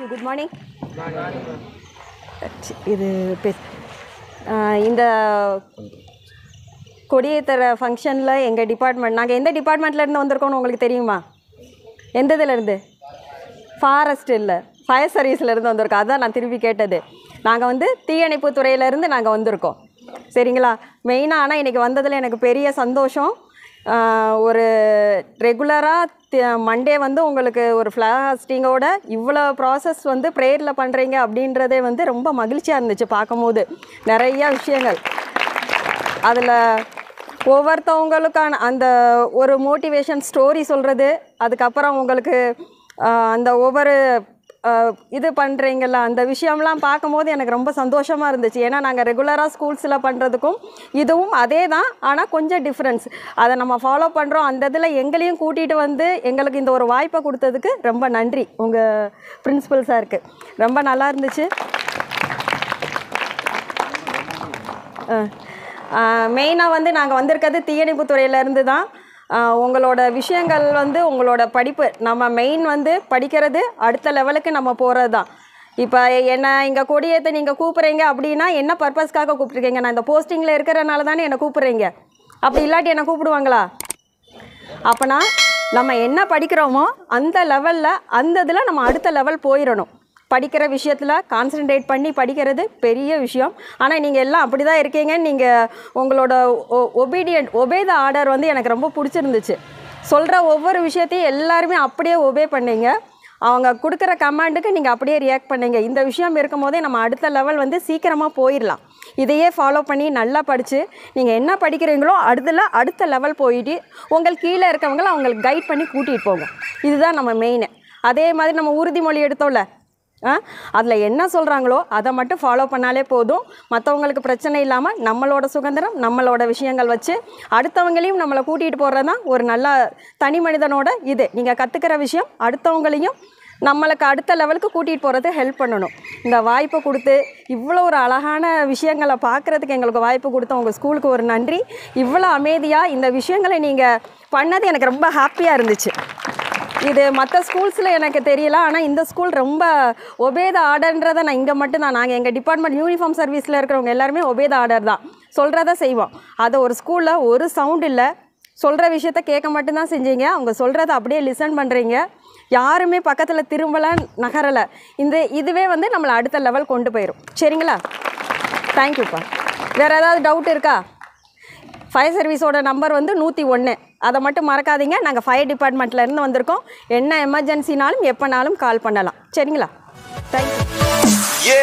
You good morning இது ஆஹ் இந்த கொடியேற்றுற ஃபங்க்ஷனில் எங்கள் டிபார்ட்மெண்ட் நாங்கள் எந்த டிபார்ட்மெண்ட்லேருந்து வந்திருக்கோம்னு உங்களுக்கு தெரியுமா? எந்த இதுலேருந்து ஃபாரஸ்ட் இல்லை. ஃபயர் சர்வீஸ்லேருந்து வந்திருக்கோம். அதான் நான் திருப்பி கேட்டது. நாங்கள் வந்து தீயணைப்பு துறையிலேருந்து நாங்கள் வந்திருக்கோம். சரிங்களா? மெயினாக ஆனால் இன்றைக்கி வந்ததில் எனக்கு பெரிய சந்தோஷம். ஒரு ரெகுலராக மண்டே வந்து உங்களுக்கு ஒரு ஃப்ளாஸ்டிங்கோட இவ்வளோ ப்ராசஸ் வந்து ப்ரேயரில் பண்ணுறீங்க அப்படின்றதே வந்து ரொம்ப மகிழ்ச்சியாக இருந்துச்சு பார்க்கும்போது. நிறையா விஷயங்கள். அதில் ஒவ்வொருத்தவங்களுக்கான அந்த ஒரு மோட்டிவேஷன் ஸ்டோரி சொல்கிறது அதுக்கப்புறம் உங்களுக்கு அந்த ஒவ்வொரு இது பண்ணுறீங்கள அந்த விஷயம்லாம் பார்க்கும்போது எனக்கு ரொம்ப சந்தோஷமாக இருந்துச்சு. ஏன்னா நாங்கள் ரெகுலராக ஸ்கூல்ஸில் பண்ணுறதுக்கும் இதுவும் அதே தான் ஆனால் கொஞ்சம் டிஃப்ரென்ஸ் அதை நம்ம ஃபாலோ பண்ணுறோம் அந்த இதில் எங்களையும் கூட்டிகிட்டு வந்து எங்களுக்கு இந்த ஒரு வாய்ப்பை கொடுத்ததுக்கு ரொம்ப நன்றி. உங்கள் பிரின்ஸிபல் சாருக்கு ரொம்ப நல்லா இருந்துச்சு. மெயினாக வந்து நாங்கள் வந்திருக்கிறது தீயணைப்பு துறையிலேருந்து தான். உங்களோட விஷயங்கள் வந்து உங்களோட படிப்பு. நம்ம மெயின் வந்து படிக்கிறது அடுத்த லெவலுக்கு நம்ம போகிறது தான். இப்போ என்ன இங்கே கொடியேற்ற நீங்கள் கூப்பிட்றீங்க அப்படின்னா என்ன பர்பஸ்க்காக கூப்பிட்ருக்கீங்க நான் இந்த போஸ்டிங்கில் இருக்கிறனால தானே என்னை கூப்பிட்றீங்க? அப்படி இல்லாட்டி என்னை கூப்பிடுவாங்களா? அப்போனா நம்ம என்ன படிக்கிறோமோ அந்த லெவலில் அந்த இதில் நம்ம அடுத்த லெவல் போயிடணும். படிக்கிற விஷயத்தில் கான்சென்ட்ரேட் பண்ணி படிக்கிறது பெரிய விஷயம். ஆனால் நீங்கள் எல்லாம் அப்படி தான் இருக்கீங்க. நீங்கள் உங்களோட ஒபீடியன்ட் ஒபே த ஆர்டர் வந்து எனக்கு ரொம்ப பிடிச்சிருந்துச்சு. சொல்கிற ஒவ்வொரு விஷயத்தையும் எல்லாருமே அப்படியே ஒபே பண்ணீங்க. அவங்க கொடுக்குற கமாண்டுக்கு நீங்கள் அப்படியே ரியாக்ட் பண்ணீங்க. இந்த விஷயம் இருக்கும் போதே நம்ம அடுத்த லெவல் வந்து சீக்கிரமாக போயிடலாம் இதையே ஃபாலோ பண்ணி நல்லா படித்து நீங்கள் என்ன படிக்கிறீங்களோ அடுத்தல அடுத்த லெவல் போயிட்டு உங்கள் கீழே இருக்கவங்கள அவங்களுக்கு கைட் பண்ணி கூட்டிகிட்டு போங்க. இதுதான் நம்ம மெயின் அதே மாதிரி நம்ம உறுதிமொழி எடுத்தோம்ல அதில் என்ன சொல்கிறாங்களோ அதை மட்டும் ஃபாலோ பண்ணாலே போதும். மற்றவங்களுக்கு பிரச்சனை இல்லாமல் நம்மளோட சுதந்திரம் நம்மளோட விஷயங்கள் வச்சு அடுத்தவங்களையும் நம்மளை கூட்டிகிட்டு போகிறது தான் ஒரு நல்ல தனி மனிதனோட இது. நீங்கள் கற்றுக்கிற விஷயம் அடுத்தவங்களையும் நம்மளுக்கு அடுத்த லெவலுக்கு கூட்டிகிட்டு போகிறது ஹெல்ப் பண்ணணும். இந்த வாய்ப்பை கொடுத்து இவ்வளோ ஒரு அழகான விஷயங்களை பார்க்குறதுக்கு எங்களுக்கு வாய்ப்பு கொடுத்த உங்கள் ஸ்கூலுக்கு ஒரு நன்றி. இவ்வளோ அமைதியாக இந்த விஷயங்களை நீங்கள் பண்ணது எனக்கு ரொம்ப ஹாப்பியாக இருந்துச்சு. இது மற்ற ஸ்கூல்ஸில் எனக்கு தெரியல. ஆனால் இந்த ஸ்கூல் ரொம்ப ஒபேத ஆர்டர்ன்றதை நான் இங்கே மட்டும்தான் நாங்கள் எங்கள் டிபார்ட்மெண்ட் யூனிஃபார்ம் சர்வீஸில் இருக்கிறவங்க எல்லாருமே ஒபேத ஆர்டர் தான். சொல்கிறத செய்வோம். அதை ஒரு ஸ்கூலில் ஒரு சவுண்ட் இல்லை. சொல்கிற விஷயத்த கேட்க மட்டும்தான் செஞ்சீங்க. அவங்க சொல்கிறத அப்படியே லிசன் பண்ணுறீங்க யாருமே பக்கத்தில் திரும்பலை நகரலை. இந்த இதுவே வந்து நம்மளை அடுத்த லெவல் கொண்டு போயிடும் சரிங்களா? தேங்க்யூப்பா வேறு ஏதாவது டவுட் இருக்கா? ஃபயர் சர்வீஸோட நம்பர் வந்து நூற்றி ஒன்று அதை மட்டும் மறக்காதீங்க. நாங்கள் ஃபயர் டிபார்ட்மெண்ட்லேருந்து வந்திருக்கோம். என்ன எமர்ஜென்சினாலும் எப்போனாலும் கால் பண்ணலாம். சரிங்களா? தேங்க்யூ